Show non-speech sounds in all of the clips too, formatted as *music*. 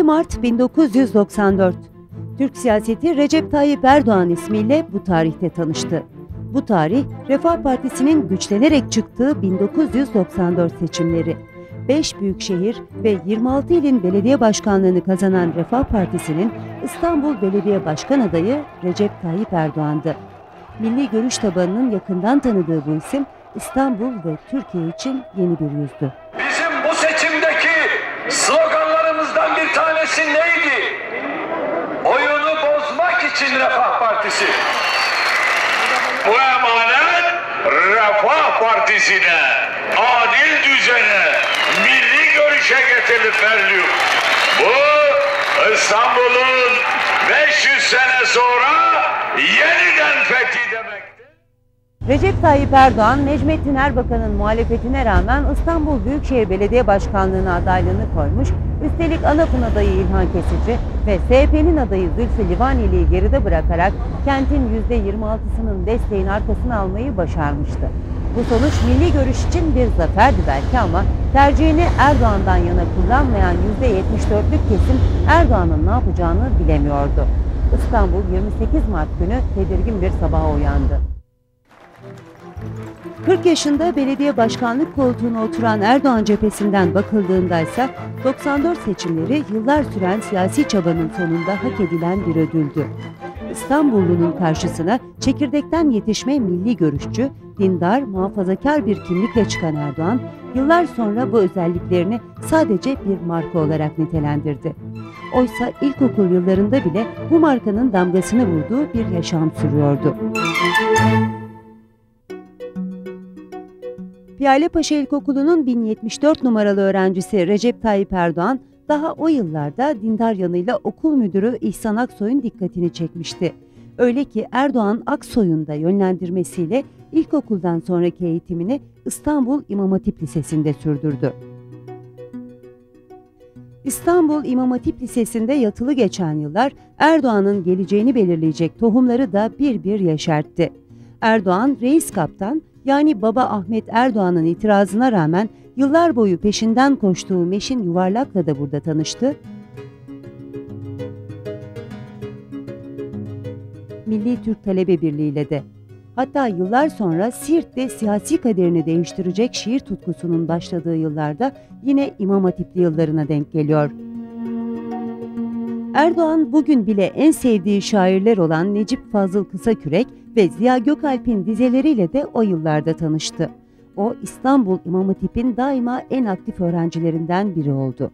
27 Mart 1994 Türk siyaseti Recep Tayyip Erdoğan ismiyle bu tarihte tanıştı. Bu tarih Refah Partisi'nin güçlenerek çıktığı 1994 seçimleri. 5 büyükşehir ve 26 ilin belediye başkanlığını kazanan Refah Partisi'nin İstanbul Belediye Başkan adayı Recep Tayyip Erdoğan'dı. Milli görüş tabanının yakından tanıdığı bu isim İstanbul ve Türkiye için yeni bir yüzdü. Bizim bu seçimdeki sloganlarımızdan tanesi neydi? Oyunu bozmak için Refah Partisi. Bu emanet Refah Partisi'ne, adil düzene, milli görüşe getirilip veriliyor. Bu İstanbul'un 500 sene sonra yeniden fethi demektir. Recep Tayyip Erdoğan, Necmettin Erbakan'ın muhalefetine rağmen İstanbul Büyükşehir Belediye Başkanlığı'na adaylığını koymuş, üstelik ANAP'ın adayı İlhan Kesici ve CHP'nin adayı Zülfü Livaneli'yi geride bırakarak kentin %26'sının desteğini arkasına almayı başarmıştı. Bu sonuç milli görüş için bir zaferdi belki ama tercihini Erdoğan'dan yana kullanmayan %74'lük kesim Erdoğan'ın ne yapacağını bilemiyordu. İstanbul 28 Mart günü tedirgin bir sabaha uyandı. 40 yaşında belediye başkanlık koltuğuna oturan Erdoğan cephesinden bakıldığında ise 94 seçimleri yıllar süren siyasi çabanın sonunda hak edilen bir ödüldü. İstanbullunun karşısına çekirdekten yetişme milli görüşçü, dindar, muhafazakar bir kimlikle çıkan Erdoğan, yıllar sonra bu özelliklerini sadece bir marka olarak nitelendirdi. Oysa ilkokul yıllarında bile bu markanın damgasını vurduğu bir yaşam sürüyordu. Piyalepaşa İlkokulu'nun 1074 numaralı öğrencisi Recep Tayyip Erdoğan, daha o yıllarda dindar yanıyla okul müdürü İhsan Aksoy'un dikkatini çekmişti. Öyle ki Erdoğan Aksoy'un da yönlendirmesiyle ilkokuldan sonraki eğitimini İstanbul İmam Hatip Lisesi'nde sürdürdü. İstanbul İmam Hatip Lisesi'nde yatılı geçen yıllar Erdoğan'ın geleceğini belirleyecek tohumları da bir bir yeşertti. Erdoğan reis kaptan yani baba Ahmet Erdoğan'ın itirazına rağmen yıllar boyu peşinden koştuğu Meşin Yuvarlak'la da burada tanıştı. Milli Türk Talebe Birliği ile de. Hatta yıllar sonra Siirt'te siyasi kaderini değiştirecek şiir tutkusunun başladığı yıllarda yine İmam Hatipli yıllarına denk geliyor. Erdoğan bugün bile en sevdiği şairler olan Necip Fazıl Kısakürek ve Ziya Gökalp'in dizeleriyle de o yıllarda tanıştı. O İstanbul İmam Hatip'in daima en aktif öğrencilerinden biri oldu.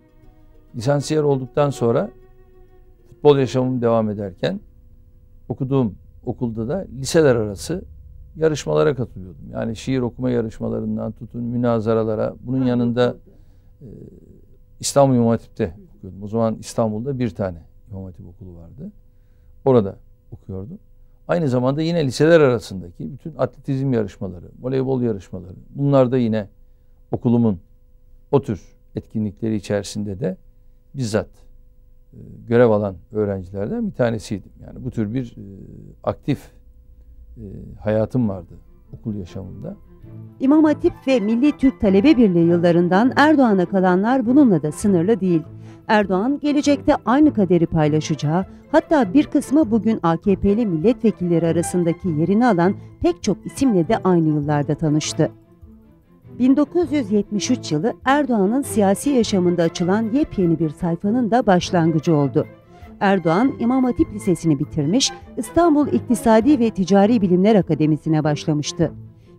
Lisansiyer olduktan sonra futbol yaşamım devam ederken okuduğum okulda da liseler arası yarışmalara katılıyordum. Yani şiir okuma yarışmalarından tutun münazaralara. Bunun yanında e, İstanbul İmam Hatip'te okuyordum. O zaman İstanbul'da bir tane İmam Hatip okulu vardı. Orada okuyordum. Aynı zamanda yine liseler arasındaki bütün atletizm yarışmaları, voleybol yarışmaları, bunlarda yine okulumun o tür etkinlikleri içerisinde de bizzat e, görev alan öğrencilerden bir tanesiydim. Yani bu tür bir e, aktif e, hayatım vardı okul yaşamında. İmam Hatip ve Milli Türk Talebe Birliği yıllarından Erdoğan'a kalanlar bununla da sınırlı değil. Erdoğan gelecekte aynı kaderi paylaşacağı, hatta bir kısmı bugün AKP'li milletvekilleri arasındaki yerini alan pek çok isimle de aynı yıllarda tanıştı. 1973 yılı Erdoğan'ın siyasi yaşamında açılan yepyeni bir sayfanın da başlangıcı oldu. Erdoğan İmam Hatip Lisesi'ni bitirmiş, İstanbul İktisadi ve Ticari Bilimler Akademisi'ne başlamıştı.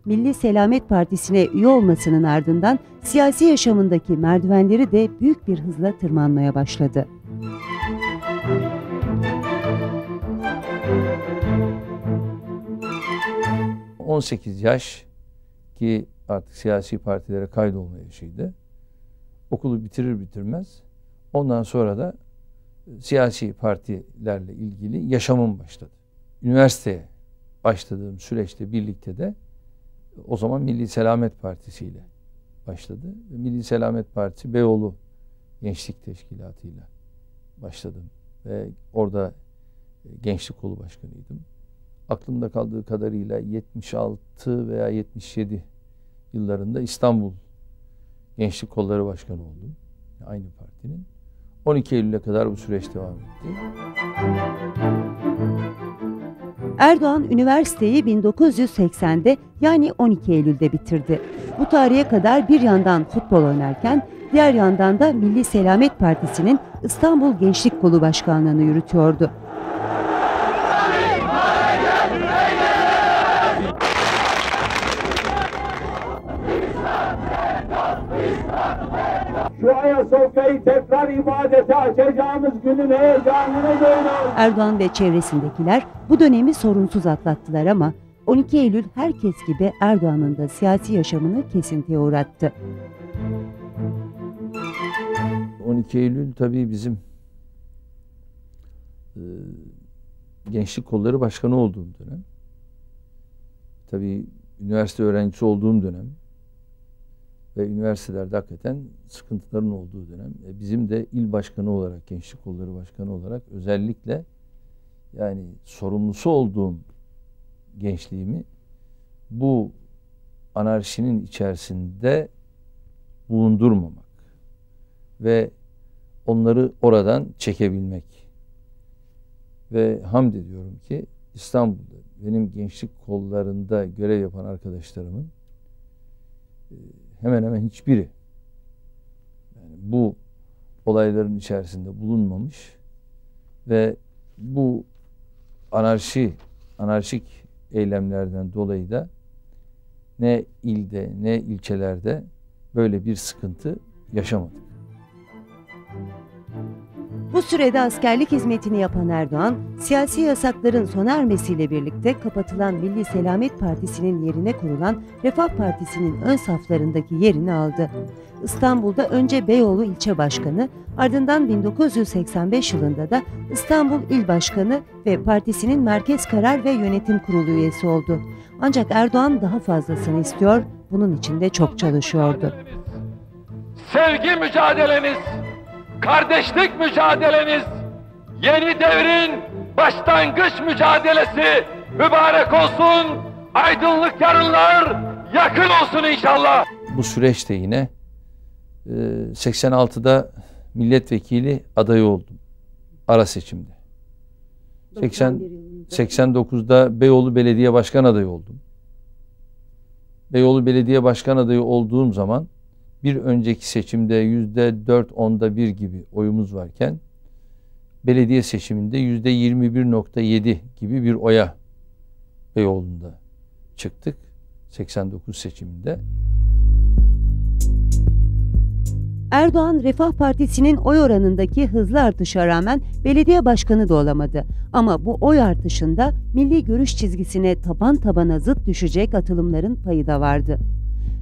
Milli Selamet Partisi'ne üye olmasının ardından siyasi yaşamındaki merdivenleri de büyük bir hızla tırmanmaya başladı. ...18 yaş ki artık siyasi partilere kaydolma yaşıydı. Okulu bitirir bitirmez ondan sonra da e, siyasi partilerle ilgili yaşamım başladı. Üniversiteye başladığım süreçte birlikte de o zaman Milli Selamet Partisi ile başladı. Milli Selamet Partisi Beyoğlu Gençlik Teşkilatı ile başladım. Ve orada e, gençlik kolu başkanıydım. Aklımda kaldığı kadarıyla 76 veya 77 yıllarında İstanbul Gençlik Kolları Başkanı oldum. Aynı partinin. 12 Eylül'e kadar bu süreç devam etti. Erdoğan üniversiteyi 1980'de yani 12 Eylül'de bitirdi. Bu tarihe kadar bir yandan futbol oynarken diğer yandan da Milli Selamet Partisi'nin İstanbul Gençlik Kolu Başkanlığı'nı yürütüyordu. Ayasofya'yı tekrar ibadete açacağımız günün heyecanını duyuyoruz. Erdoğan ve çevresindekiler bu dönemi sorunsuz atlattılar ama 12 Eylül herkes gibi Erdoğan'ın da siyasi yaşamını kesintiye uğrattı. 12 Eylül tabii bizim e, Gençlik Kolları Başkanı olduğum dönem. Tabii üniversite öğrencisi olduğum dönem ve üniversitelerde hakikaten sıkıntıların olduğu dönem. E, bizim de il başkanı olarak, Gençlik Kolları Başkanı olarak özellikle yani sorumlusu olduğum gençliğimi bu anarşinin içerisinde bulundurmamak ve onları oradan çekebilmek. Ve hamd ediyorum ki İstanbul'da benim gençlik kollarında görev yapan arkadaşlarımın e, hemen hemen hiçbiri yani bu olayların içerisinde bulunmamış ve bu anarşi anarşik eylemlerden dolayı da ne ilde ne ilçelerde böyle bir sıkıntı yaşamadık. Bu sürede askerlik hizmetini yapan Erdoğan, siyasi yasakların sona ermesiyle birlikte kapatılan Milli Selamet Partisi'nin yerine kurulan Refah Partisi'nin ön saflarındaki yerini aldı. İstanbul'da önce Beyoğlu ilçe başkanı, ardından 1985 yılında da İstanbul İl Başkanı ve partisinin Merkez Karar ve Yönetim Kurulu üyesi oldu. Ancak Erdoğan daha fazlasını istiyor, bunun için de çok çalışıyordu. Sevgi mücadeleniz, kardeşlik mücadeleniz, yeni devrin başlangıç mücadelesi mübarek olsun, aydınlık yarınlar yakın olsun inşallah. Bu süreçte yine e, 86'da milletvekili adayı oldum. Ara seçimde. 80 89'da Beyoğlu Belediye Başkan adayı oldum. Beyoğlu Belediye Başkan adayı olduğum zaman bir önceki seçimde yüzde dört onda bir gibi oyumuz varken belediye seçiminde yüzde 21.7 gibi bir oya Beyoğlu'nda çıktık 89 seçiminde. Erdoğan Refah Partisi'nin oy oranındaki hızlı artışa rağmen belediye başkanı da olamadı. Ama bu oy artışında milli görüş çizgisine taban tabana zıt düşecek atılımların payı da vardı.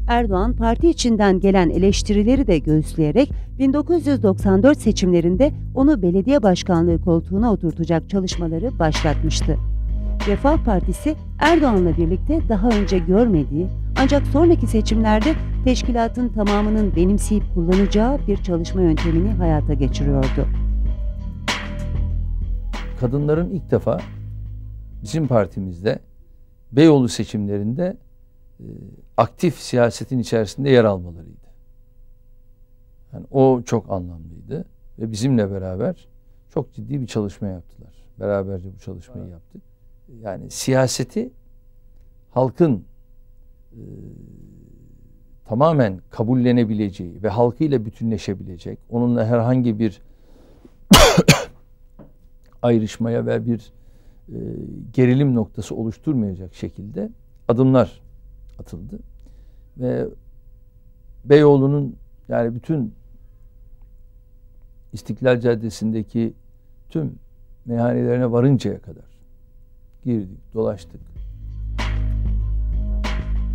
Erdoğan parti içinden gelen eleştirileri de göğüsleyerek 1994 seçimlerinde onu belediye başkanlığı koltuğuna oturtacak çalışmaları başlatmıştı. Refah Partisi Erdoğan'la birlikte daha önce görmediği ancak sonraki seçimlerde teşkilatın tamamının benimseyip kullanacağı bir çalışma yöntemini hayata geçiriyordu. Kadınların ilk defa bizim partimizde Beyoğlu seçimlerinde e, aktif siyasetin içerisinde yer almalarıydı. Yani o çok anlamlıydı ve bizimle beraber çok ciddi bir çalışma yaptılar. Beraberce bu çalışmayı yaptık. Yani siyaseti halkın e, tamamen kabullenebileceği ve halkıyla bütünleşebilecek, onunla herhangi bir *coughs* ayrışmaya ve bir e, gerilim noktası oluşturmayacak şekilde adımlar atıldı. Ve Beyoğlu'nun yani bütün İstiklal Caddesi'ndeki tüm meyhanelerine varıncaya kadar girdik, dolaştık.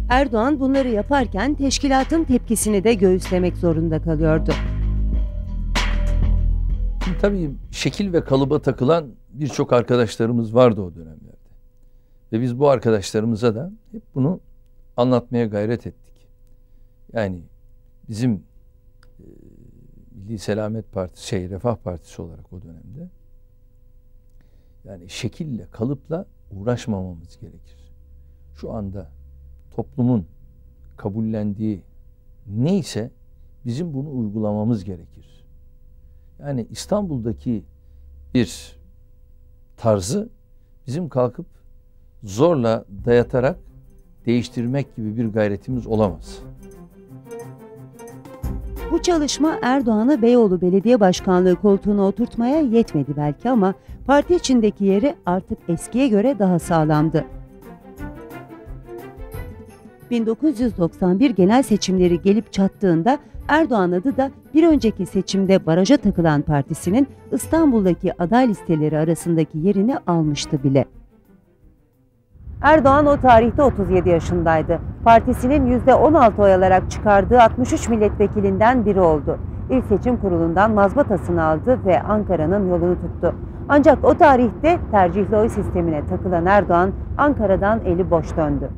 Erdoğan bunları yaparken teşkilatın tepkisini de göğüslemek zorunda kalıyordu. Şimdi tabii şekil ve kalıba takılan birçok arkadaşlarımız vardı o dönemlerde. Ve biz bu arkadaşlarımıza da hep bunu anlatmaya gayret ettik. Yani bizim e, Milli Selamet Partisi, şey Refah Partisi olarak o dönemde yani şekille, kalıpla uğraşmamamız gerekir. Şu anda toplumun kabullendiği neyse bizim bunu uygulamamız gerekir. Yani İstanbul'daki bir tarzı bizim kalkıp zorla dayatarak değiştirmek gibi bir gayretimiz olamaz. Bu çalışma Erdoğan'ı Beyoğlu Belediye Başkanlığı koltuğuna oturtmaya yetmedi belki ama parti içindeki yeri artık eskiye göre daha sağlamdı. 1991 genel seçimleri gelip çattığında Erdoğan adı da bir önceki seçimde baraja takılan partisinin İstanbul'daki aday listeleri arasındaki yerini almıştı bile. Erdoğan o tarihte 37 yaşındaydı. Partisinin %16 oy alarak çıkardığı 63 milletvekilinden biri oldu. İl Seçim Kurulu'ndan mazbatasını aldı ve Ankara'nın yolunu tuttu. Ancak o tarihte tercihli oy sistemine takılan Erdoğan Ankara'dan eli boş döndü.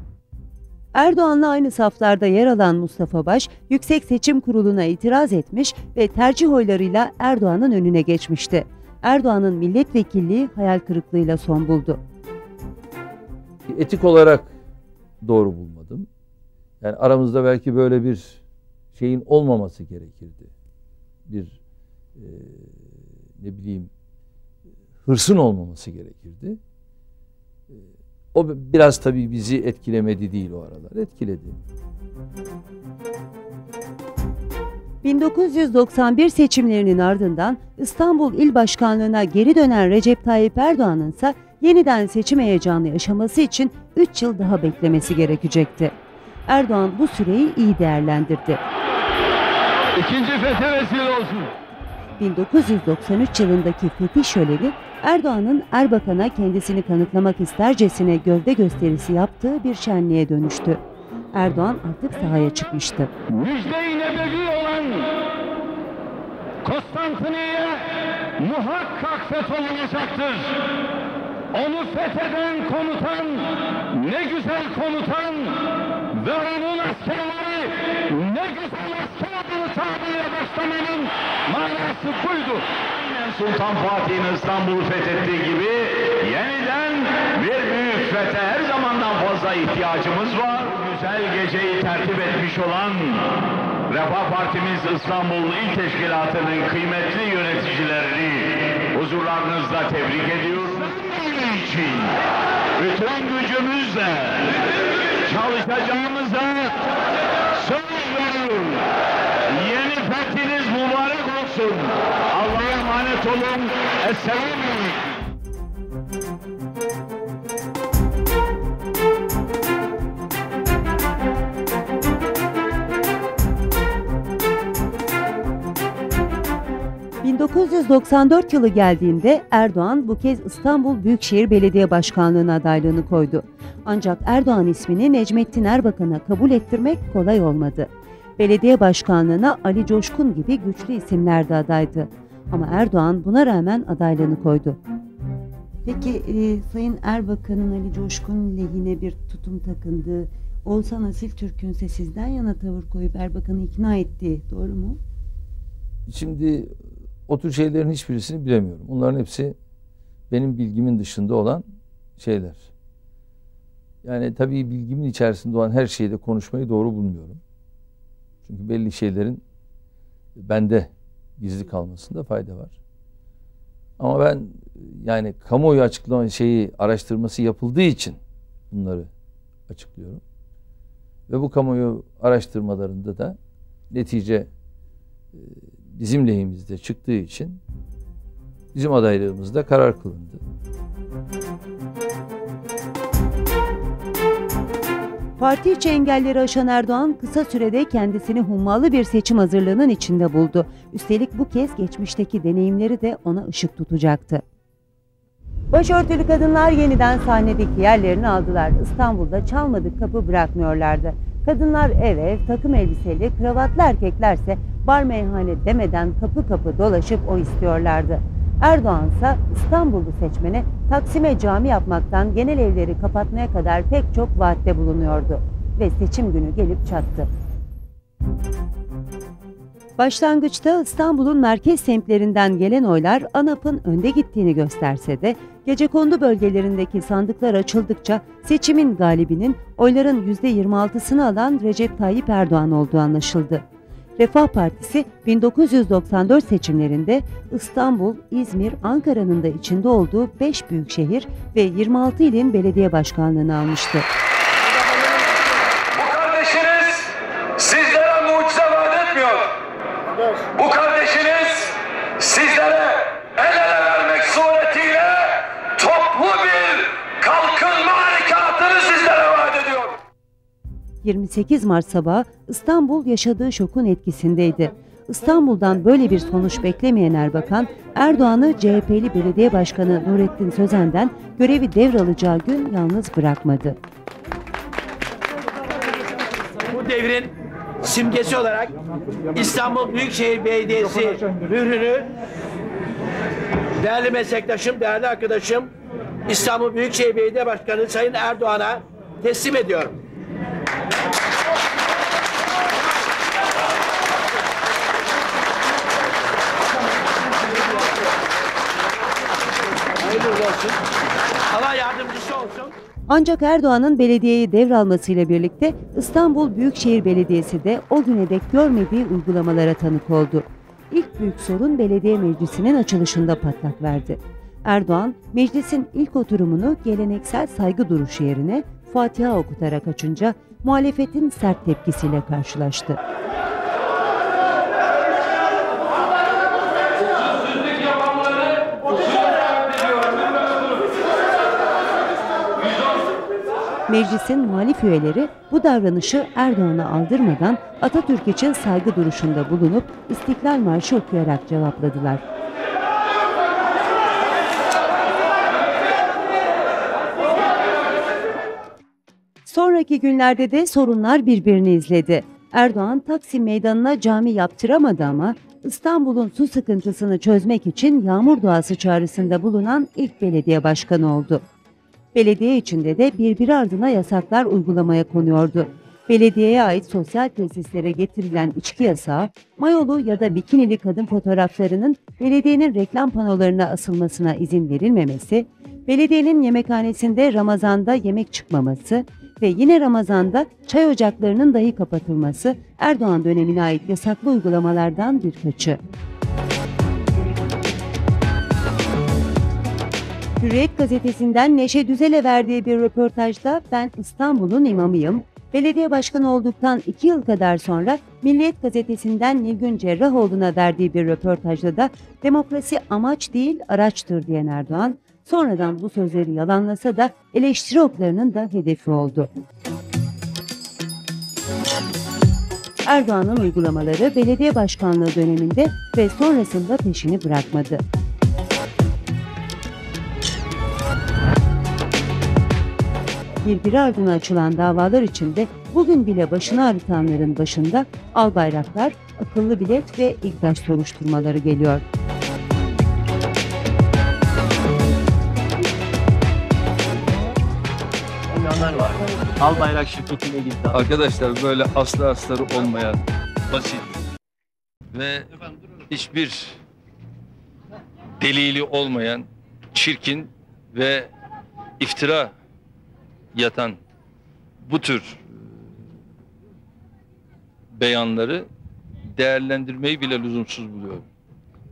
Erdoğan'la aynı saflarda yer alan Mustafa Baş, Yüksek Seçim Kurulu'na itiraz etmiş ve tercih oylarıyla Erdoğan'ın önüne geçmişti. Erdoğan'ın milletvekilliği hayal kırıklığıyla son buldu. Etik olarak doğru bulmadım. Yani aramızda belki böyle bir şeyin olmaması gerekirdi. Bir e, ne bileyim hırsın olmaması gerekirdi. E, o biraz tabii bizi etkilemedi değil o aralar. Etkiledi. 1991 seçimlerinin ardından İstanbul İl Başkanlığı'na geri dönen Recep Tayyip Erdoğan'ın ise yeniden seçim heyecanı yaşaması için 3 yıl daha beklemesi gerekecekti. Erdoğan bu süreyi iyi değerlendirdi. İkinci fethe vesile olsun. 1993 yılındaki fetih şöleni Erdoğan'ın Erbakan'a kendisini kanıtlamak istercesine gövde gösterisi yaptığı bir şenliğe dönüştü. Erdoğan artık sahaya çıkmıştı. Müjde-i nebevi olan Konstantiniye muhakkak fetholunacaktır. Onu fetheden komutan ne güzel komutan ve onun askerleri ne güzel asker adını çağırmaya başlamanın manası buydu. Aynen Sultan Fatih'in İstanbul'u fethettiği gibi yeniden bir büyük fethe her zamandan fazla ihtiyacımız var. Güzel geceyi tertip etmiş olan Refah Partimiz İstanbul İl Teşkilatı'nın kıymetli yöneticilerini huzurlarınızda tebrik ediyorum. İçin bütün gücümüzle çalışacağımıza söz veriyorum. Yeni fethiniz mübarek olsun. Allah'a emanet olun. Esselamu Aleyküm. ...1994 yılı geldiğinde Erdoğan bu kez İstanbul Büyükşehir Belediye Başkanlığı'na adaylığını koydu. Ancak Erdoğan ismini Necmettin Erbakan'a kabul ettirmek kolay olmadı. Belediye başkanlığına Ali Coşkun gibi güçlü isimler de adaydı. Ama Erdoğan buna rağmen adaylığını koydu. Peki e, Sayın Erbakan'ın Ali Coşkun lehine bir tutum takındığı, Oğuzhan Asil Türk'ün ise sizden yana tavır koyup Erbakan'ı ikna ettiği doğru mu? Şimdi o tür şeylerin hiçbirisini bilemiyorum. Onların hepsi benim bilgimin dışında olan şeyler. Yani tabii bilgimin içerisinde olan her şeyde konuşmayı doğru bulmuyorum. Çünkü belli şeylerin bende gizli kalmasında fayda var. Ama ben yani kamuoyu açıklama şeyi araştırması yapıldığı için bunları açıklıyorum. Ve bu kamuoyu araştırmalarında da netice e, bizim lehimizde çıktığı için bizim adaylığımızda karar kılındı. Parti içi engelleri aşan Erdoğan kısa sürede kendisini hummalı bir seçim hazırlığının içinde buldu. Üstelik bu kez geçmişteki deneyimleri de ona ışık tutacaktı. Başörtülü kadınlar yeniden sahnedeki yerlerini aldılar. İstanbul'da çalmadık kapı bırakmıyorlardı. Kadınlar ev ev, takım elbiseli, kravatlı erkeklerse bar meyhane demeden kapı kapı dolaşıp o istiyorlardı. Erdoğan ise İstanbullu seçmene Taksim'e cami yapmaktan genel evleri kapatmaya kadar pek çok vaatte bulunuyordu. Ve seçim günü gelip çattı. Başlangıçta İstanbul'un merkez semtlerinden gelen oylar ANAP'ın önde gittiğini gösterse de gecekondu bölgelerindeki sandıklar açıldıkça seçimin galibinin oyların %26'sını alan Recep Tayyip Erdoğan olduğu anlaşıldı. Refah Partisi 1994 seçimlerinde İstanbul, İzmir, Ankara'nın da içinde olduğu 5 büyükşehir ve 26 ilin belediye başkanlığını almıştı. 28 Mart sabahı İstanbul yaşadığı şokun etkisindeydi. İstanbul'dan böyle bir sonuç beklemeyen Erbakan, Erdoğan'ı CHP'li belediye başkanı Nurettin Sözen'den görevi devralacağı gün yalnız bırakmadı. bu devrin simgesi olarak İstanbul Büyükşehir Belediyesi mührünü değerli meslektaşım, değerli arkadaşım İstanbul Büyükşehir Belediye Başkanı Sayın Erdoğan'a teslim ediyorum. Olsun. Allah yardımcısı olsun. Ancak Erdoğan'ın belediyeyi devralmasıyla birlikte İstanbul Büyükşehir Belediyesi de o güne dek görmediği uygulamalara tanık oldu. İlk büyük sorun belediye meclisinin açılışında patlak verdi. Erdoğan, meclisin ilk oturumunu geleneksel saygı duruşu yerine Fatiha okutarak açınca muhalefetin sert tepkisiyle karşılaştı. Meclisin muhalif üyeleri bu davranışı Erdoğan'a aldırmadan Atatürk için saygı duruşunda bulunup İstiklal Marşı okuyarak cevapladılar. Sonraki günlerde de sorunlar birbirini izledi. Erdoğan Taksim Meydanı'na cami yaptıramadı ama İstanbul'un su sıkıntısını çözmek için yağmur duası çağrısında bulunan ilk belediye başkanı oldu. Belediye içinde de birbiri ardına yasaklar uygulamaya konuyordu. Belediyeye ait sosyal tesislere getirilen içki yasağı, mayolu ya da bikinili kadın fotoğraflarının belediyenin reklam panolarına asılmasına izin verilmemesi, belediyenin yemekhanesinde Ramazan'da yemek çıkmaması ve yine Ramazan'da çay ocaklarının dahi kapatılması Erdoğan dönemine ait yasaklı uygulamalardan birkaçı. Hürriyet gazetesinden Neşe Düzel'e verdiği bir röportajda ben İstanbul'un imamıyım. Belediye başkanı olduktan iki yıl kadar sonra Milliyet gazetesinden Nilgün Cerrahoğlu'na verdiği bir röportajda da demokrasi amaç değil araçtır diyen Erdoğan, sonradan bu sözleri yalanlasa da eleştiri oklarının da hedefi oldu. Erdoğan'ın uygulamaları belediye başkanlığı döneminde ve sonrasında peşini bırakmadı. Birbiri ardına açılan davalar içinde bugün bile başını ağrıtanların başında albayraklar, akıllı bilet ve İGDAŞ soruşturmaları geliyor. Onlar var. Al bayrak şirketiyle ilgili. Arkadaşlar böyle aslı astarı olmayan, basit ve hiçbir delili olmayan, çirkin ve iftira yatan bu tür beyanları değerlendirmeyi bile lüzumsuz buluyorum.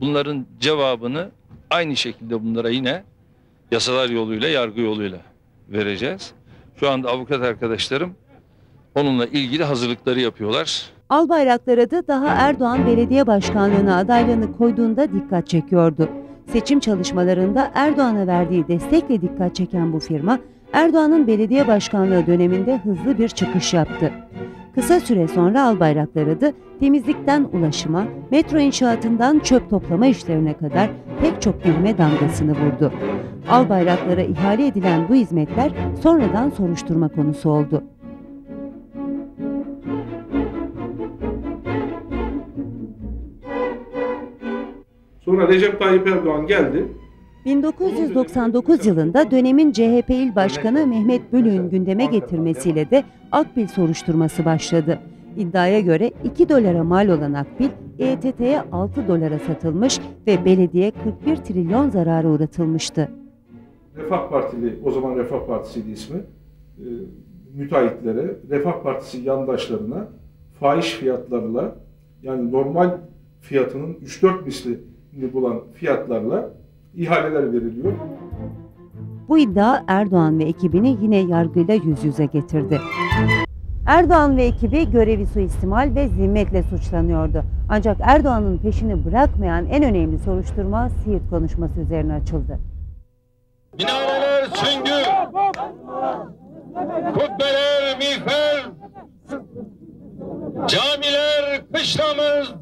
Bunların cevabını aynı şekilde bunlara yine yasalar yoluyla, yargı yoluyla vereceğiz. Şu anda avukat arkadaşlarım onunla ilgili hazırlıkları yapıyorlar. Albayraklar adı daha Erdoğan belediye başkanlığına adaylığını koyduğunda dikkat çekiyordu. Seçim çalışmalarında Erdoğan'a verdiği destekle dikkat çeken bu firma, Erdoğan'ın belediye başkanlığı döneminde hızlı bir çıkış yaptı. Kısa süre sonra Albayraklar adı temizlikten ulaşıma, metro inşaatından çöp toplama işlerine kadar pek çok birime damgasını vurdu. Albayraklara ihale edilen bu hizmetler sonradan soruşturma konusu oldu. Sonra Recep Tayyip Erdoğan geldi. 1999 yılında dönemin CHP il başkanı Mehmet Bölük'ün gündeme getirmesiyle de Akbil soruşturması başladı. İddiaya göre 2 dolara mal olan Akbil, EYT'ye 6 dolara satılmış ve belediye 41 trilyon zarara uğratılmıştı. Refah Partili, o zaman Refah Partisi'ydi ismi, e, müteahhitlere, Refah Partisi yandaşlarına fahiş fiyatlarla Yani normal fiyatının 3-4 mislini bulan fiyatlarla ihaleler veriliyor. Bu iddia Erdoğan ve ekibini yine yargıyla yüz yüze getirdi. Erdoğan ve ekibi görevi suistimal ve zimmetle suçlanıyordu. Ancak Erdoğan'ın peşini bırakmayan en önemli soruşturma Siirt konuşması üzerine açıldı. Minareler süngü, kubbeler miğfer, camiler kışlamız,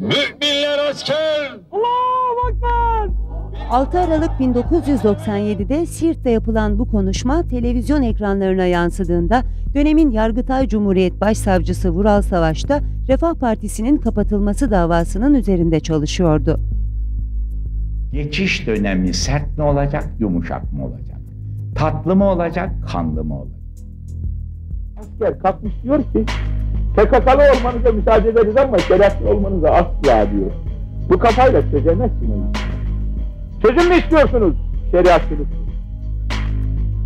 müminler asker. 6 Aralık 1997'de Siirt'te yapılan bu konuşma televizyon ekranlarına yansıdığında dönemin Yargıtay Cumhuriyet Başsavcısı Vural Savaş da Refah Partisi'nin kapatılması davasının üzerinde çalışıyordu. Geçiş dönemi sert mi olacak, yumuşak mı olacak? Tatlı mı olacak, kanlı mı olacak? Asker kalkmış diyor ki PKK'lı olmanıza müsaade ederiz ama şerefli olmanıza asla diyor. Bu kafayla çözemezsiniz. Çözüm mü istiyorsunuz? Şeriatçılık.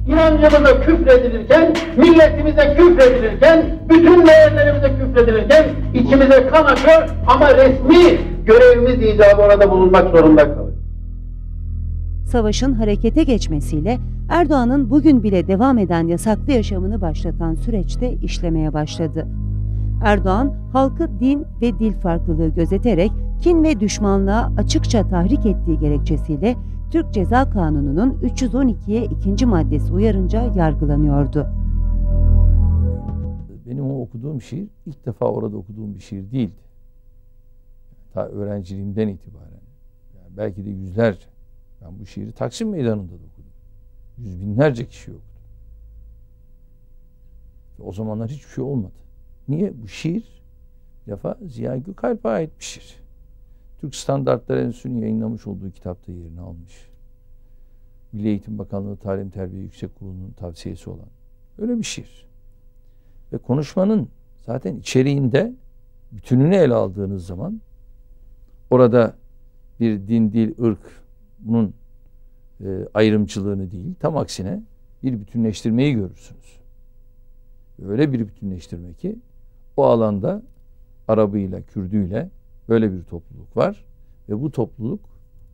İnancımıza küfredilirken, milletimize küfredilirken, bütün değerlerimize küfredilirken içimize kan akıyor ama resmi görevimiz icabı orada bulunmak zorunda kalır. Savaşın harekete geçmesiyle Erdoğan'ın bugün bile devam eden yasaklı yaşamını başlatan süreçte işlemeye başladı. Erdoğan, halkı din ve dil farklılığı gözeterek kin ve düşmanlığa açıkça tahrik ettiği gerekçesiyle Türk Ceza Kanunu'nun 312'ye ikinci maddesi uyarınca yargılanıyordu. Benim o okuduğum şiir ilk defa orada okuduğum bir şiir değildi. Ta öğrenciliğimden itibaren. Yani belki de yüzlerce. Ben bu şiiri Taksim Meydanı'nda da okudum. Yüz binlerce kişi okudum. Ve o zamanlar hiçbir şey olmadı. Niye? Bu şiir defa Ziya Gökalp'e ait bir şiir. Türk Standartları Enstitüsü'nün yayınlamış olduğu kitapta yerini almış. Milli Eğitim Bakanlığı Talim Terbiye Yüksek Kurulu'nun tavsiyesi olan öyle bir şiir. Ve konuşmanın zaten içeriğinde bütününü ele aldığınız zaman orada bir din, dil, ırk bunun e, ayrımcılığını değil, tam aksine bir bütünleştirmeyi görürsünüz. Öyle bir bütünleştirme ki o alanda Arabıyla, Kürdüyle böyle bir topluluk var ve bu topluluk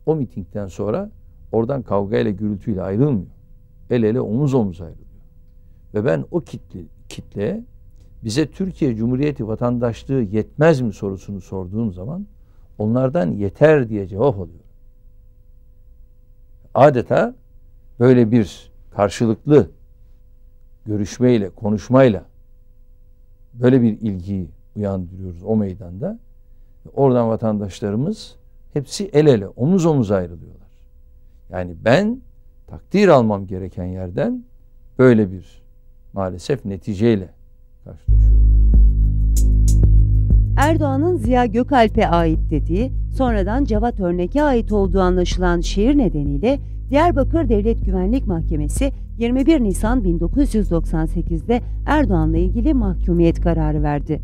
o mitingden sonra oradan kavgayla, gürültüyle ayrılmıyor. El ele, omuz omuz ayrılıyor. Ve ben o kitle, kitleye bize Türkiye Cumhuriyeti vatandaşlığı yetmez mi sorusunu sorduğum zaman onlardan yeter diye cevap alıyorum. Adeta böyle bir karşılıklı görüşmeyle, konuşmayla böyle bir ilgiyi uyandırıyoruz o meydanda. Oradan vatandaşlarımız hepsi el ele, omuz omuz ayrılıyorlar. Yani ben takdir almam gereken yerden böyle bir maalesef neticeyle karşılaşıyorum. Erdoğan'ın Ziya Gökalp'e ait dediği, sonradan Cevat Örnek'e ait olduğu anlaşılan şiir nedeniyle Diyarbakır Devlet Güvenlik Mahkemesi 21 Nisan 1998'de Erdoğan'la ilgili mahkumiyet kararı verdi.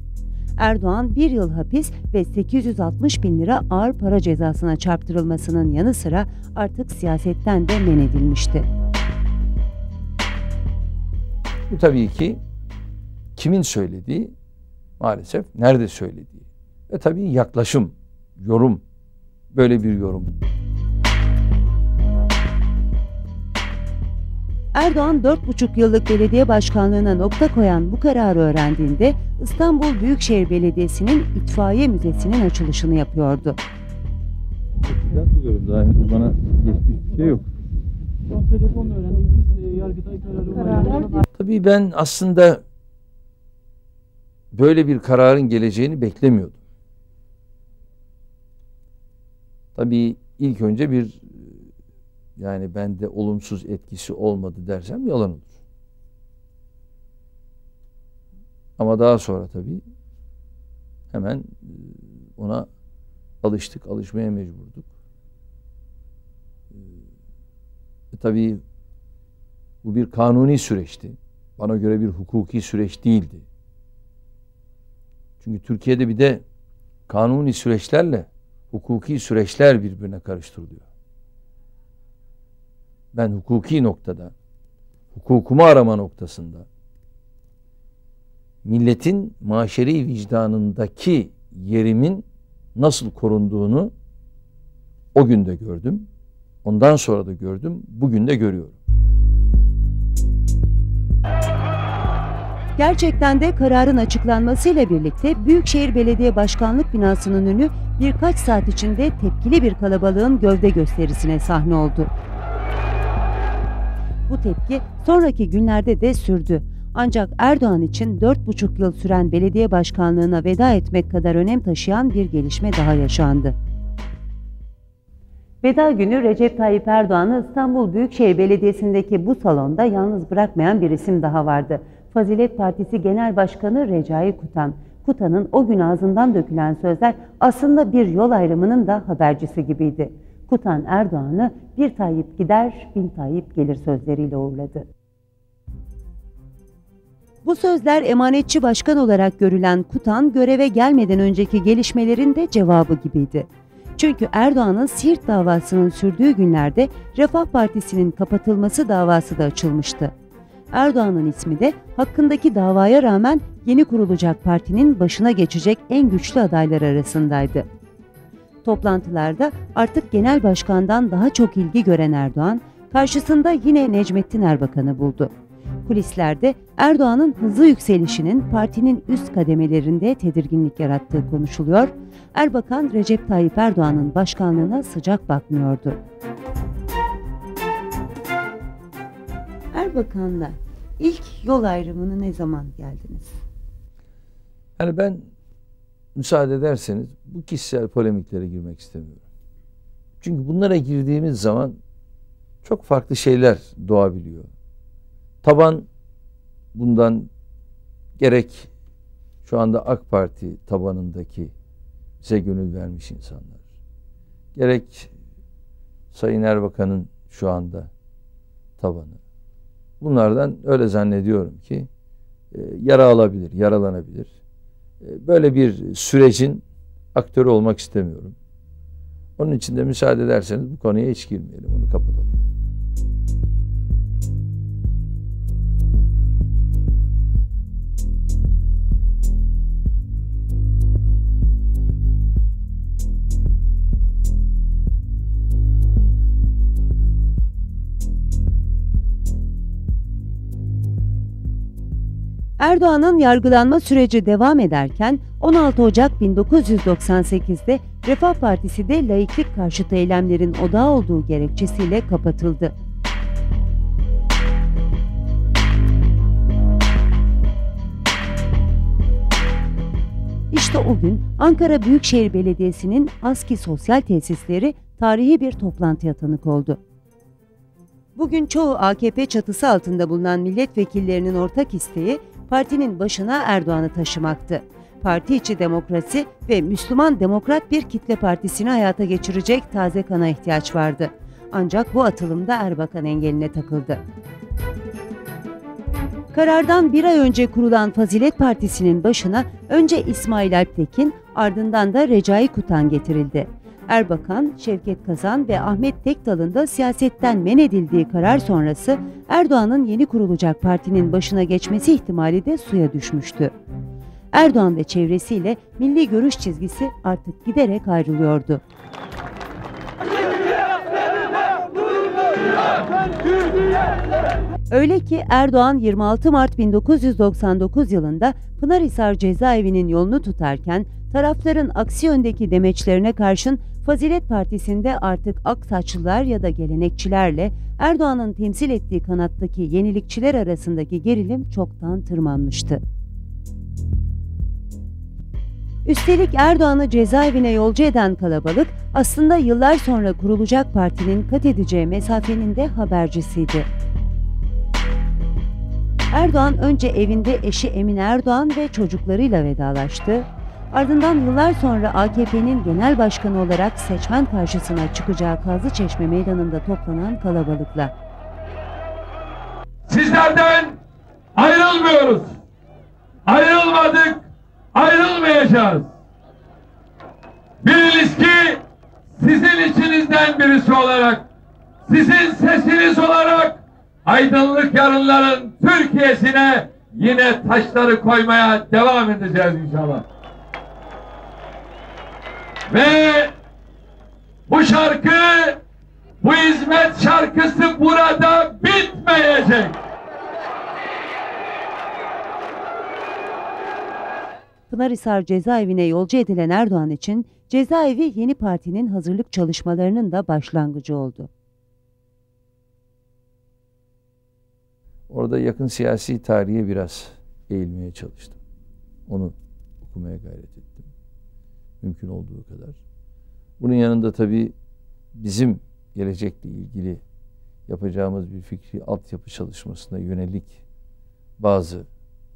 Erdoğan bir yıl hapis ve 860 bin lira ağır para cezasına çarptırılmasının yanı sıra artık siyasetten de men edilmişti. Bu tabii ki kimin söylediği maalesef nerede söylediği ve tabii yaklaşım, yorum böyle bir yorum. Erdoğan 4,5 yıllık belediye başkanlığına nokta koyan bu kararı öğrendiğinde İstanbul Büyükşehir Belediyesi'nin itfaiye müzesinin açılışını yapıyordu. Daha henüz bana geçmiş bir şey yok. Telefonla öğrendik biz e, Yargıtay kararı Tabii ben aslında böyle bir kararın geleceğini beklemiyordum. Tabii ilk önce bir yani bende olumsuz etkisi olmadı dersem yalan olur. Ama daha sonra tabii hemen ona alıştık, alışmaya mecburduk. E, tabii bu bir kanuni süreçti. Bana göre bir hukuki süreç değildi. Çünkü Türkiye'de bir de kanuni süreçlerle hukuki süreçler birbirine karıştırılıyor. Ben hukuki noktada, hukukumu arama noktasında, milletin maşeri vicdanındaki yerimin nasıl korunduğunu o gün de gördüm. Ondan sonra da gördüm. Bugün de görüyorum. Gerçekten de kararın açıklanmasıyla birlikte Büyükşehir Belediye Başkanlık binasının önü birkaç saat içinde tepkili bir kalabalığın gövde gösterisine sahne oldu. Bu tepki sonraki günlerde de sürdü. Ancak Erdoğan için 4,5 yıl süren belediye başkanlığına veda etmek kadar önem taşıyan bir gelişme daha yaşandı. Veda günü Recep Tayyip Erdoğan'ı İstanbul Büyükşehir Belediyesi'ndeki bu salonda yalnız bırakmayan bir isim daha vardı. Fazilet Partisi Genel Başkanı Recai Kutan. Kutan'ın o gün ağzından dökülen sözler aslında bir yol ayrımının da habercisi gibiydi. Kutan Erdoğan'ı bir Tayyip gider, bin Tayyip gelir sözleriyle uğurladı. Bu sözler emanetçi başkan olarak görülen Kutan göreve gelmeden önceki gelişmelerin de cevabı gibiydi. Çünkü Erdoğan'ın Siirt davasının sürdüğü günlerde Refah Partisi'nin kapatılması davası da açılmıştı. Erdoğan'ın ismi de hakkındaki davaya rağmen yeni kurulacak partinin başına geçecek en güçlü adaylar arasındaydı. Toplantılarda artık genel başkandan daha çok ilgi gören Erdoğan, karşısında yine Necmettin Erbakan'ı buldu. Kulislerde Erdoğan'ın hızlı yükselişinin partinin üst kademelerinde tedirginlik yarattığı konuşuluyor, Erbakan Recep Tayyip Erdoğan'ın başkanlığına sıcak bakmıyordu. Erbakan'la ilk yol ayrımını ne zaman geldiniz? Yani ben müsaade ederseniz bu kişisel polemiklere girmek istemiyorum. Çünkü bunlara girdiğimiz zaman çok farklı şeyler doğabiliyor. Taban bundan gerek şu anda AK Parti tabanındaki bize gönül vermiş insanlar. Gerek Sayın Erbakan'ın şu anda tabanı. Bunlardan öyle zannediyorum ki e, yara alabilir, yaralanabilir. E, böyle bir sürecin aktörü olmak istemiyorum. Onun için de müsaade ederseniz bu konuya hiç girmeyelim, onu kapatalım. Erdoğan'ın yargılanma süreci devam ederken 16 Ocak 1998'de Refah Partisi de laiklik karşıtı eylemlerin odağı olduğu gerekçesiyle kapatıldı. İşte o gün Ankara Büyükşehir Belediyesi'nin ASKİ sosyal tesisleri tarihi bir toplantıya tanık oldu. Bugün çoğu AKP çatısı altında bulunan milletvekillerinin ortak isteği partinin başına Erdoğan'ı taşımaktı. Parti içi demokrasi ve Müslüman Demokrat bir kitle partisini hayata geçirecek taze kana ihtiyaç vardı. Ancak bu atılımda Erbakan engeline takıldı. Karardan bir ay önce kurulan Fazilet Partisi'nin başına önce İsmail Alptekin ardından da Recai Kutan getirildi. Erbakan, Şevket Kazan ve Ahmet Tekdal'ın da siyasetten men edildiği karar sonrası Erdoğan'ın yeni kurulacak partinin başına geçmesi ihtimali de suya düşmüştü. Erdoğan ve çevresiyle milli görüş çizgisi artık giderek ayrılıyordu. Öyle ki Erdoğan 26 Mart 1999 yılında Pınarhisar cezaevinin yolunu tutarken tarafların aksi yöndeki demeçlerine karşın Fazilet Partisi'nde artık Aksaçlılar ya da gelenekçilerle Erdoğan'ın temsil ettiği kanattaki yenilikçiler arasındaki gerilim çoktan tırmanmıştı. Üstelik Erdoğan'ı cezaevine yolcu eden kalabalık aslında yıllar sonra kurulacak partinin kat edeceği mesafenin de habercisiydi. Erdoğan önce evinde eşi Emine Erdoğan ve çocuklarıyla vedalaştı. Ardından yıllar sonra AKP'nin genel başkanı olarak seçmen karşısına çıkacağı Kazlıçeşme meydanında toplanan kalabalıkla. Sizlerden ayrılmıyoruz. Ayrılmadık, ayrılmayacağız. Biliniz ki sizin içinizden birisi olarak, sizin sesiniz olarak aydınlık yarınların Türkiye'sine yine taşları koymaya devam edeceğiz inşallah. Ve bu şarkı, bu hizmet şarkısı burada bitmeyecek. Pınarhisar cezaevine yolcu edilen Erdoğan için cezaevi yeni partinin hazırlık çalışmalarının da başlangıcı oldu. Orada yakın siyasi tarihe biraz eğilmeye çalıştım. Onu okumaya gayret ettim. Mümkün olduğu kadar. Bunun yanında tabii bizim gelecekle ilgili yapacağımız bir fikri altyapı çalışmasına yönelik bazı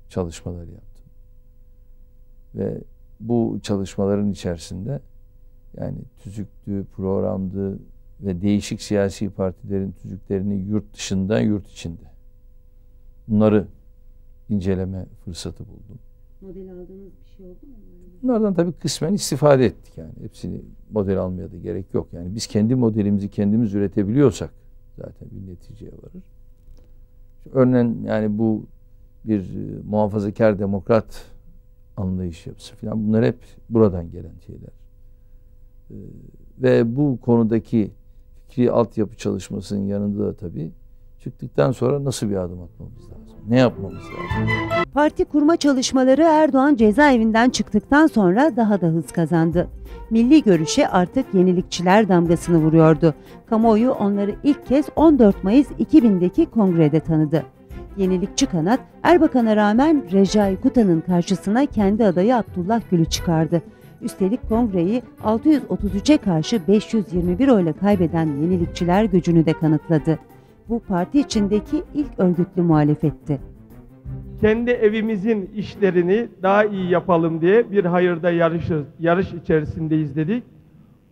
çalışmalar yaptım. Ve bu çalışmaların içerisinde yani tüzüktü, programdı ve değişik siyasi partilerin tüzüklerini yurt dışında, yurt içinde bunları inceleme fırsatı buldum. Model aldığınız bir şey oldu mu? Bunlardan tabii kısmen istifade ettik yani. Hepsini model almaya da gerek yok. Yani biz kendi modelimizi kendimiz üretebiliyorsak zaten bir neticeye varır. Örneğin yani bu bir e, muhafazakar demokrat anlayış yapısı falan bunlar hep buradan gelen şeyler. E, ve bu konudaki fikri altyapı çalışmasının yanında da tabii çıktıktan sonra nasıl bir adım atmamız lazım? Ne yapmamız lazım? Parti kurma çalışmaları Erdoğan cezaevinden çıktıktan sonra daha da hız kazandı. Milli görüşe artık yenilikçiler damgasını vuruyordu. Kamuoyu onları ilk kez 14 Mayıs 2000'deki kongrede tanıdı. Yenilikçi kanat Erbakan'a rağmen Recai Kuta'nın karşısına kendi adayı Abdullah Gül'ü çıkardı. Üstelik kongreyi 633'e karşı 521 oyla kaybeden yenilikçiler gücünü de kanıtladı. Bu parti içindeki ilk örgütlü muhalefetti. Kendi evimizin işlerini daha iyi yapalım diye bir hayırda yarış, yarış içerisindeyiz dedik.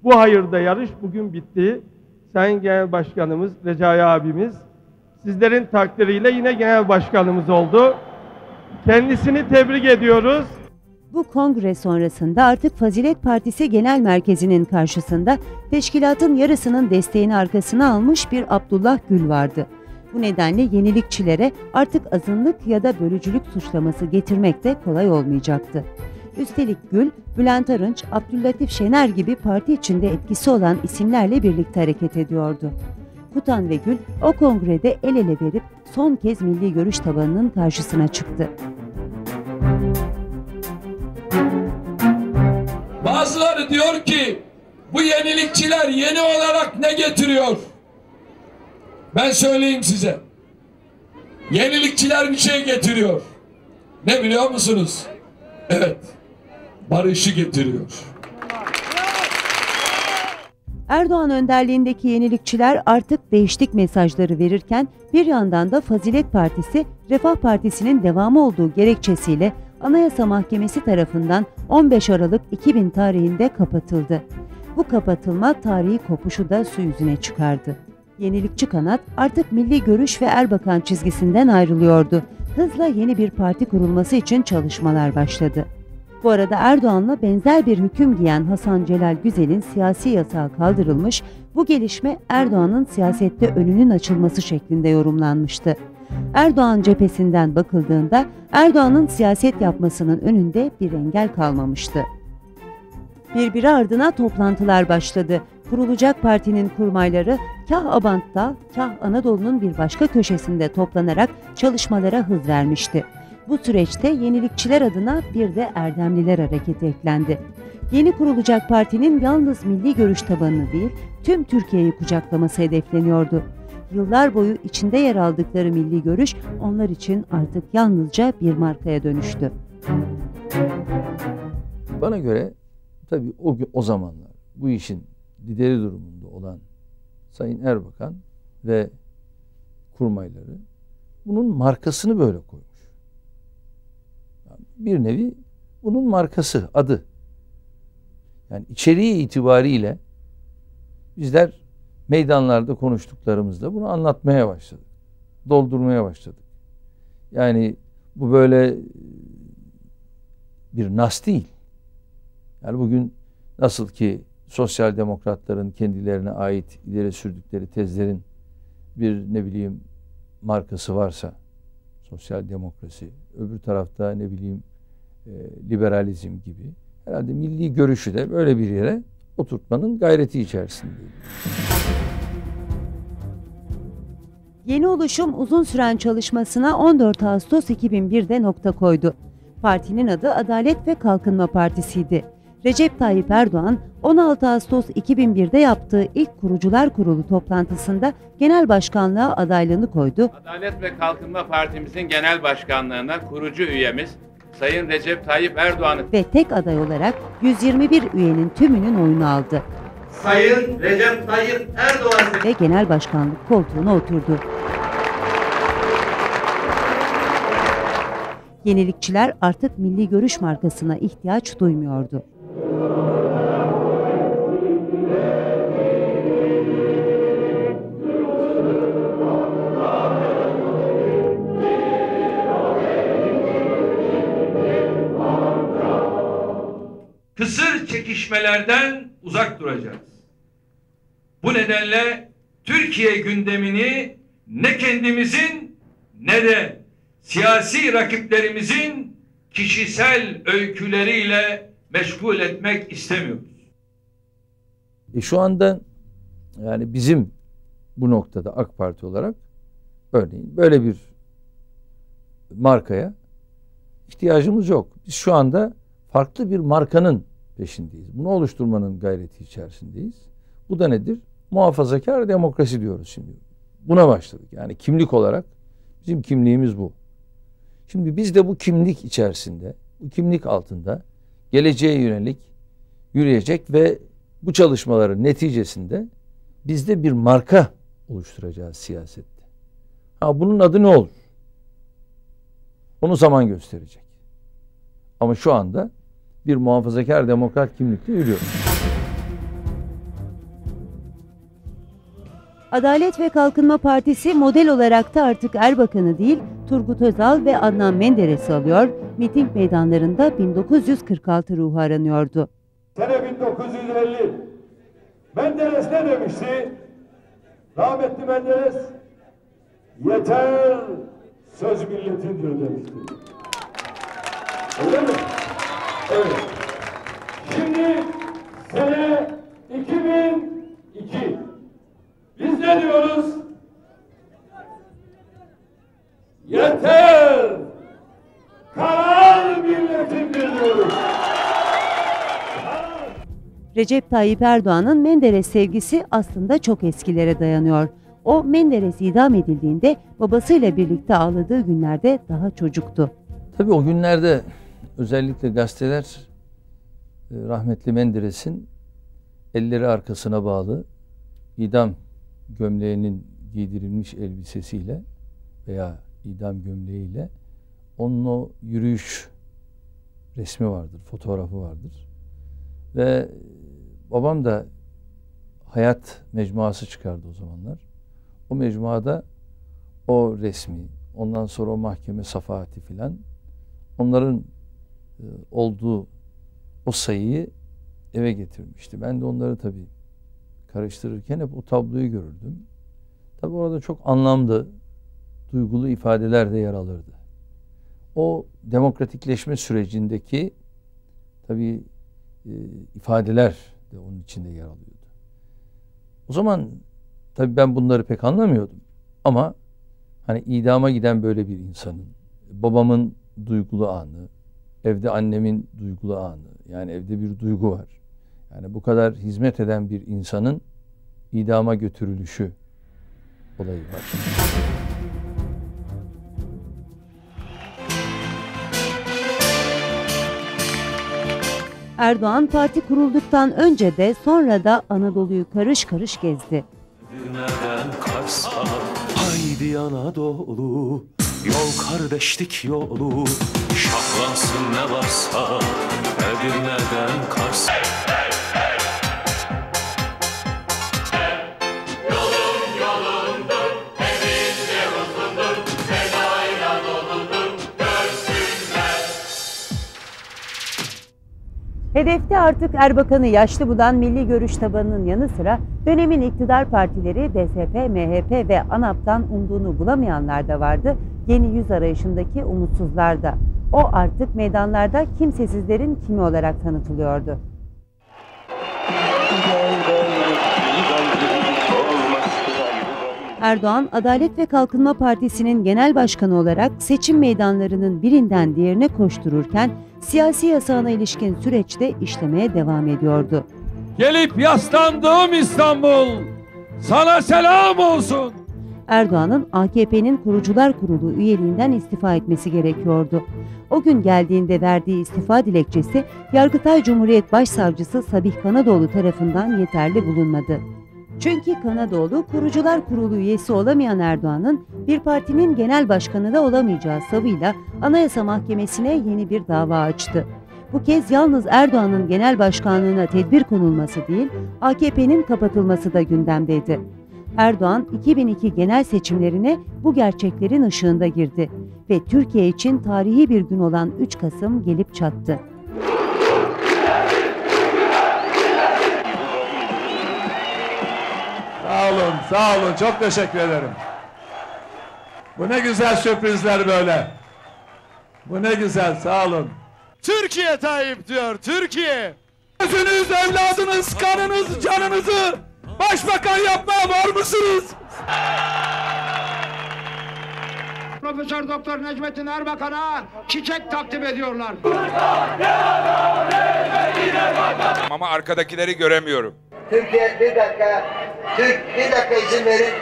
Bu hayırda yarış bugün bitti. Sayın Genel Başkanımız Recai abimiz sizlerin takdiriyle yine genel başkanımız oldu. Kendisini tebrik ediyoruz. Bu kongre sonrasında artık Fazilet Partisi Genel Merkezi'nin karşısında teşkilatın yarısının desteğini arkasına almış bir Abdullah Gül vardı. Bu nedenle yenilikçilere artık azınlık ya da bölücülük suçlaması getirmek de kolay olmayacaktı. Üstelik Gül, Bülent Arınç, Abdüllatif Şener gibi parti içinde etkisi olan isimlerle birlikte hareket ediyordu. Kutan ve Gül o kongrede el ele verip son kez milli görüş tabanının karşısına çıktı. Bazıları diyor ki bu yenilikçiler yeni olarak ne getiriyor? Ben söyleyeyim size. Yenilikçiler bir şey getiriyor. Ne biliyor musunuz? Evet. Barışı getiriyor. Erdoğan önderliğindeki yenilikçiler artık değiştik mesajları verirken bir yandan da Fazilet Partisi, Refah Partisi'nin devamı olduğu gerekçesiyle Anayasa Mahkemesi tarafından 15 Aralık 2000 tarihinde kapatıldı. Bu kapatılma tarihi kopuşu da su yüzüne çıkardı. Yenilikçi kanat artık milli görüş ve Erbakan çizgisinden ayrılıyordu. Hızla yeni bir parti kurulması için çalışmalar başladı. Bu arada Erdoğan'la benzer bir hüküm giyen Hasan Celal Güzel'in siyasi yasağı kaldırılmış, bu gelişme Erdoğan'ın siyasette önünün açılması şeklinde yorumlanmıştı. Erdoğan cephesinden bakıldığında Erdoğan'ın siyaset yapmasının önünde bir engel kalmamıştı. Birbiri ardına toplantılar başladı. Kurulacak partinin kurmayları kah Abant'ta, kah Anadolu'nun bir başka köşesinde toplanarak çalışmalara hız vermişti. Bu süreçte yenilikçiler adına bir de Erdemliler hareketi eklendi. Yeni kurulacak partinin yalnız milli görüş tabanını değil, tüm Türkiye'yi kucaklaması hedefleniyordu. Yıllar boyu içinde yer aldıkları milli görüş onlar için artık yalnızca bir markaya dönüştü. Bana göre tabii o, o zamanlar bu işin lideri durumunda olan Sayın Erbakan ve kurmayları bunun markasını böyle koymuş. Bir nevi bunun markası, adı. Yani içeriği itibariyle bizler meydanlarda konuştuklarımızda bunu anlatmaya başladık. Doldurmaya başladık. Yani bu böyle bir nas değil. Yani bugün nasıl ki sosyal demokratların kendilerine ait ileri sürdükleri tezlerin bir ne bileyim markası varsa sosyal demokrasi, öbür tarafta ne bileyim e, liberalizm gibi herhalde milli görüşü de böyle bir yere oturtmanın gayreti içerisindeyim. Yeni oluşum uzun süren çalışmasına 14 Ağustos 2001'de nokta koydu. Partinin adı Adalet ve Kalkınma Partisi'ydi. Recep Tayyip Erdoğan 16 Ağustos 2001'de yaptığı ilk kurucular kurulu toplantısında genel başkanlığa adaylığını koydu Adalet ve Kalkınma Partimizin genel başkanlığına kurucu üyemiz Sayın Recep Tayyip Erdoğan'ı ve tek aday olarak 121 üyenin tümünün oyunu aldı Sayın Recep Tayyip Erdoğan ve genel başkanlık koltuğuna oturdu. Yenilikçiler artık milli görüş markasına ihtiyaç duymuyordu. Kısır çekişmelerden uzak duracağız. Bu nedenle Türkiye gündemini ne kendimizin ne de siyasi rakiplerimizin kişisel öyküleriyle meşgul etmek istemiyoruz. E şu anda yani bizim bu noktada AK Parti olarak örneğin böyle bir markaya ihtiyacımız yok. Biz şu anda farklı bir markanın peşindeyiz. Bunu oluşturmanın gayreti içerisindeyiz. Bu da nedir? Muhafazakar demokrasi diyoruz şimdi. Buna başladık. Yani kimlik olarak bizim kimliğimiz bu. Şimdi biz de bu kimlik içerisinde, bu kimlik altında geleceğe yönelik yürüyecek ve bu çalışmaların neticesinde biz de bir marka oluşturacağız siyasette. Ha bunun adı ne olur? Onu zaman gösterecek. Ama şu anda bir muhafazakar demokrat kimlikle yürüyoruz. Adalet ve Kalkınma Partisi model olarak da artık Erbakan'ı değil Turgut Özal ve Adnan Menderes'i alıyor, miting meydanlarında 1946 ruhu aranıyordu. Sene 1950 Menderes ne demişti? Rahmetli Menderes yeter söz milletindir demişti. Öyle mi? Evet. Şimdi sene 2002. Biz ne diyoruz? Yeter! Karar milletindir diyoruz. Recep Tayyip Erdoğan'ın Menderes sevgisi aslında çok eskilere dayanıyor. O Menderes idam edildiğinde babasıyla birlikte ağladığı günlerde daha çocuktu. Tabii o günlerde özellikle gazeteler e, rahmetli Menderes'in elleri arkasına bağlı idam gömleğinin giydirilmiş elbisesiyle veya idam gömleğiyle onun o yürüyüş resmi vardır, fotoğrafı vardır. Ve babam da hayat mecmuası çıkardı o zamanlar. O mecmuada o resmi, ondan sonra o mahkeme safahatı filan onların e, olduğu o sayıyı eve getirmişti. Ben de onları tabii karıştırırken hep o tabloyu görürdüm. Tabii orada çok anlamlı, duygulu ifadeler de yer alırdı. O demokratikleşme sürecindeki tabii e, ifadeler de onun içinde yer alıyordu. O zaman tabii ben bunları pek anlamıyordum. Ama hani idama giden böyle bir insanın, babamın duygulu anı, evde annemin duygulu anı, yani evde bir duygu var. Yani bu kadar hizmet eden bir insanın idama götürülüşü olayı var. Erdoğan parti kurulduktan önce de sonra da Anadolu'yu karış karış gezdi. Haydi Anadolu Yol kardeşlik yolu Şahlansın ne varsa Edirne'den Kars'a Hedefte artık Erbakan'ı yaşlı bulan milli görüş tabanının yanı sıra dönemin iktidar partileri DSP, MHP ve ANAP'tan umduğunu bulamayanlar da vardı. Yeni yüz arayışındaki umutsuzlar da. O artık meydanlarda kimsesizlerin kimi olarak tanıtılıyordu. Erdoğan, Adalet ve Kalkınma Partisi'nin genel başkanı olarak seçim meydanlarının birinden diğerine koştururken siyasi yasağına ilişkin süreçte işlemeye devam ediyordu. Gelip yaslandığım İstanbul sana selam olsun. Erdoğan'ın AKP'nin Kurucular Kurulu üyeliğinden istifa etmesi gerekiyordu. O gün geldiğinde verdiği istifa dilekçesi Yargıtay Cumhuriyet Başsavcısı Sabih Kanadoğlu tarafından yeterli bulunmadı. Çünkü Kanadoğlu Kurucular Kurulu üyesi olamayan Erdoğan'ın bir partinin genel başkanı da olamayacağı savıyla Anayasa Mahkemesi'ne yeni bir dava açtı. Bu kez yalnız Erdoğan'ın genel başkanlığına tedbir konulması değil, AKP'nin kapatılması da gündemdeydi. Erdoğan 2002 genel seçimlerine bu gerçeklerin ışığında girdi ve Türkiye için tarihi bir gün olan 3 Kasım gelip çattı. Sağ olun, sağ olun. Çok teşekkür ederim. Bu ne güzel sürprizler böyle. Bu ne güzel, sağ olun. Türkiye Tayyip diyor, Türkiye. Gözünüz, evladınız, kanınız, canınızı başbakan yapmaya var mısınız? Profesör Doktor Necmettin Erbakan'a çiçek takdim ediyorlar. Ama arkadakileri göremiyorum. Türkiye bir dakika. Türk bir dakika izin verin.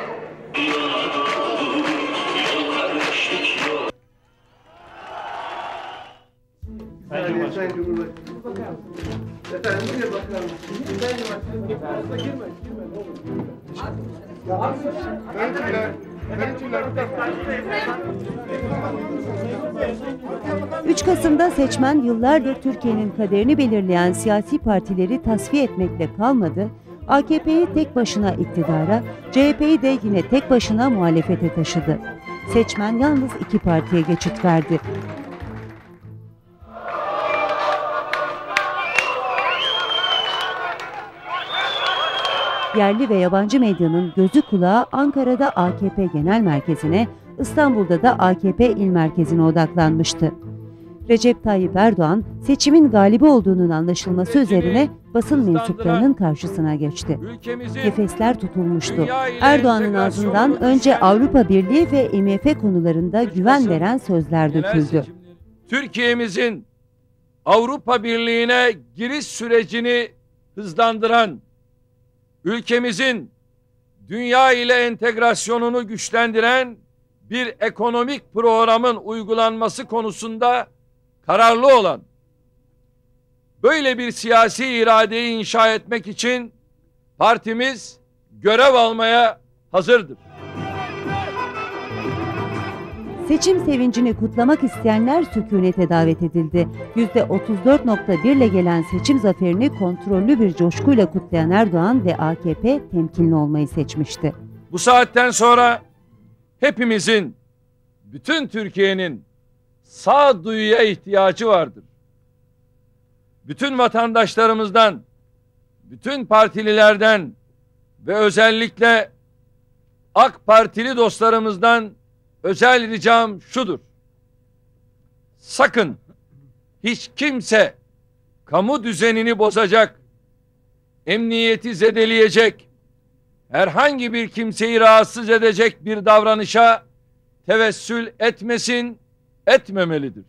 Sayın Cumhurbaşkanım. Efendim buyur bakalım. Sayın Cumhurbaşkanım. Girme, girme. Ne olur. Ben 3 Kasım'da seçmen yıllardır Türkiye'nin kaderini belirleyen siyasi partileri tasfiye etmekle kalmadı, AKP'yi tek başına iktidara, CHP'yi de yine tek başına muhalefete taşıdı. Seçmen yalnız iki partiye geçit verdi. Yerli ve yabancı medyanın gözü kulağı Ankara'da AKP Genel Merkezi'ne, İstanbul'da da AKP İl Merkezi'ne odaklanmıştı. Recep Tayyip Erdoğan seçimin galibi olduğunun anlaşılması üzerine basın mensuplarının karşısına geçti. Nefesler tutulmuştu. Erdoğan'ın ağzından önce Avrupa Birliği ve IMF konularında güven veren sözler döküldü. Türkiye'mizin Avrupa Birliği'ne giriş sürecini hızlandıran, ülkemizin dünya ile entegrasyonunu güçlendiren bir ekonomik programın uygulanması konusunda kararlı olan, böyle bir siyasi iradeyi inşa etmek için partimiz görev almaya hazırdır. Seçim sevincini kutlamak isteyenler sükunete davet edildi. %34.1 ile gelen seçim zaferini kontrollü bir coşkuyla kutlayan Erdoğan ve AKP temkinli olmayı seçmişti. Bu saatten sonra hepimizin, bütün Türkiye'nin sağduyuya ihtiyacı vardır. Bütün vatandaşlarımızdan, bütün partililerden ve özellikle AK Partili dostlarımızdan özel ricam şudur. Sakın hiç kimse kamu düzenini bozacak, emniyeti zedeleyecek, herhangi bir kimseyi rahatsız edecek bir davranışa tevessül etmesin, etmemelidir.